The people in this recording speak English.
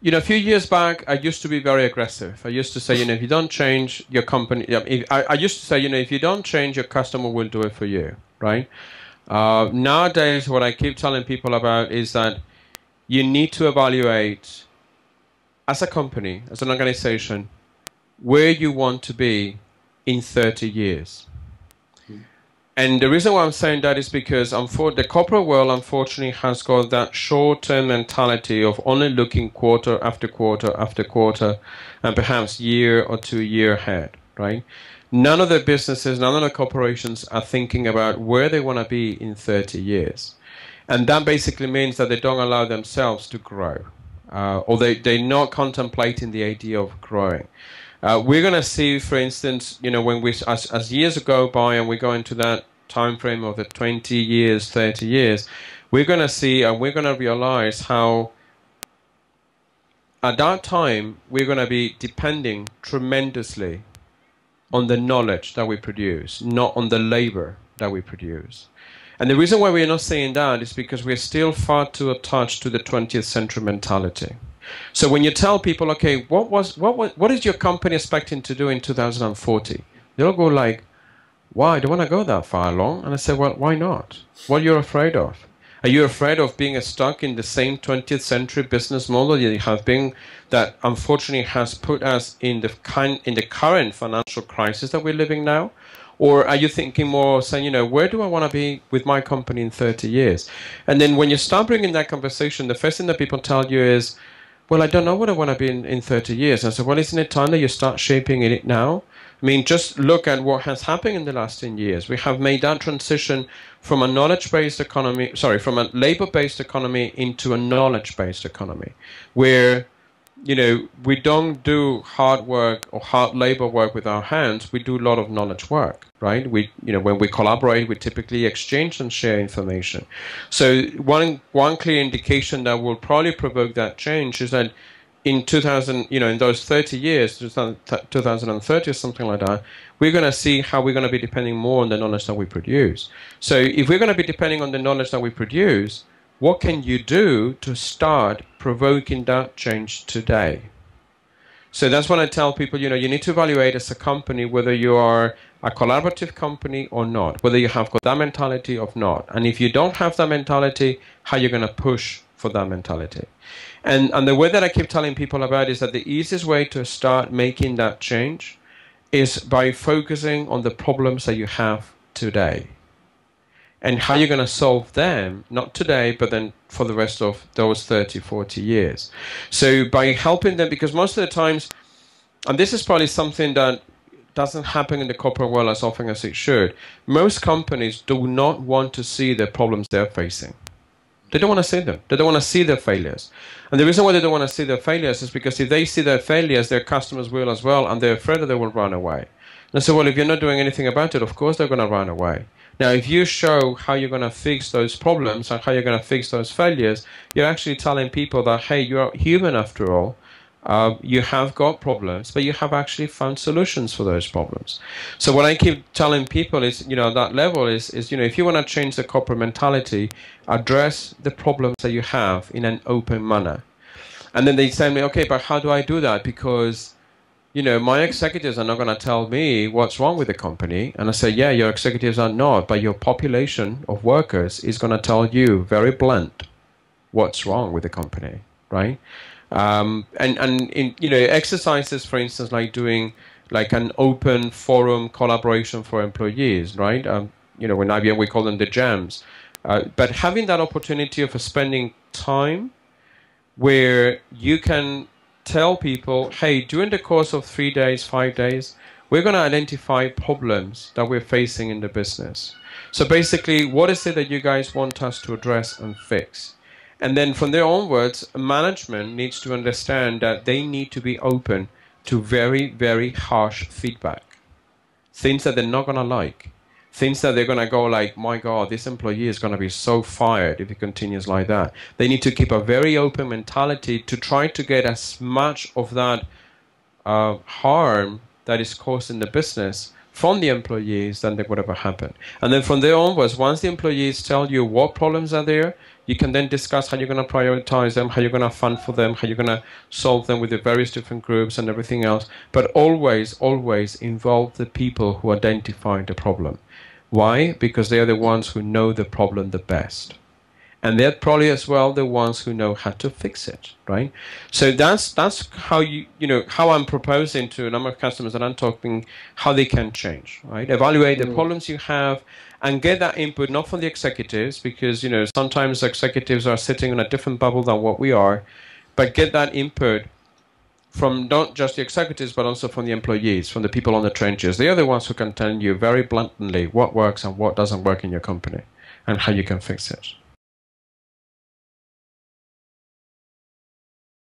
you know, a few years back, I used to be very aggressive. I used to say, you know, if you don't change your company, I, I, used to say, you know, if you don't change, your customer will do it for you, right? Uh, nowadays, what I keep telling people about is that you need to evaluate, as a company, as an organization, where you want to be in 30 years. And the reason why I'm saying that is because the corporate world, unfortunately, has got that short-term mentality of only looking quarter after quarter after quarter, and perhaps year or two year ahead, right? None of the businesses, none of the corporations are thinking about where they want to be in 30 years. And that basically means that they don't allow themselves to grow, uh, or they, they're not contemplating the idea of growing. Uh, we're going to see, for instance, you know, when we as, as years go by and we go into that time frame of the 20 years, 30 years, we're going to see and we're going to realize how at that time we're going to be depending tremendously on the knowledge that we produce, not on the labor that we produce. And the reason why we're not saying that is because we're still far too attached to the 20th century mentality. So when you tell people, okay, what was what was, what is your company expecting to do in 2040? They'll go like, why? I don't want to go that far along. And I say, well, why not? What are you afraid of? Are you afraid of being stuck in the same 20th century business model you have been, that unfortunately has put us in the kind in the current financial crisis that we're living now? Or are you thinking more saying, you know, where do I want to be with my company in 30 years? And then when you start bringing that conversation, the first thing that people tell you is, well, I don't know what I want to be in, in 30 years. I said, well, isn't it time that you start shaping it now? I mean, just look at what has happened in the last 10 years. We have made that transition from a knowledge based economy, sorry, from a labor based economy into a knowledge based economy, where you know, we don't do hard work or hard labor work with our hands. We do a lot of knowledge work, right? We, you know, when we collaborate, we typically exchange and share information. So one one clear indication that will probably provoke that change is that in 2000, you know, in those 30 years, 2030 or something like that, we're going to see how we're going to be depending more on the knowledge that we produce. So if we're going to be depending on the knowledge that we produce, what can you do to start provoking that change today? So that's when I tell people, you know, you need to evaluate as a company whether you are a collaborative company or not, whether you have got that mentality or not. And if you don't have that mentality, how you're going to push for that mentality. And, and the way that I keep telling people about is that the easiest way to start making that change is by focusing on the problems that you have today and how you're going to solve them, not today, but then for the rest of those 30, 40 years. So by helping them, because most of the times, and this is probably something that doesn't happen in the corporate world as often as it should, most companies do not want to see the problems they're facing. They don't want to see them. They don't want to see their failures. And the reason why they don't want to see their failures is because if they see their failures, their customers will as well, and they're afraid that they will run away. And so, well, if you're not doing anything about it, of course they're going to run away. Now, if you show how you're going to fix those problems and how you're going to fix those failures, you're actually telling people that, hey, you're human after all, uh, you have got problems, but you have actually found solutions for those problems. So what I keep telling people is, you know, that level is, is you know, if you want to change the corporate mentality, address the problems that you have in an open manner. And then they say me, okay, but how do I do that? Because, you know, my executives are not going to tell me what's wrong with the company. And I say, yeah, your executives are not, but your population of workers is going to tell you very blunt what's wrong with the company, right? Um, and and in, you know exercises, for instance, like doing like an open forum collaboration for employees, right? Um, you know, when IBM we call them the jams. Uh, but having that opportunity of spending time where you can tell people, hey, during the course of three days, five days, we're going to identify problems that we're facing in the business. So basically, what is it that you guys want us to address and fix? And then from there onwards, management needs to understand that they need to be open to very, very harsh feedback. Things that they're not going to like. Things that they're going to go like, my God, this employee is going to be so fired if he continues like that. They need to keep a very open mentality to try to get as much of that uh, harm that is caused in the business from the employees than they would ever happen. And then from there onwards, once the employees tell you what problems are there, you can then discuss how you're going to prioritize them, how you're going to fund for them, how you're going to solve them with the various different groups and everything else. But always, always involve the people who identify the problem. Why? Because they are the ones who know the problem the best and they're probably as well the ones who know how to fix it right so that's that's how you you know how i'm proposing to a number of customers that i'm talking how they can change right evaluate mm. the problems you have and get that input not from the executives because you know sometimes executives are sitting in a different bubble than what we are but get that input from not just the executives but also from the employees from the people on the trenches. They are the ones who can tell you very bluntly what works and what doesn't work in your company and how you can fix it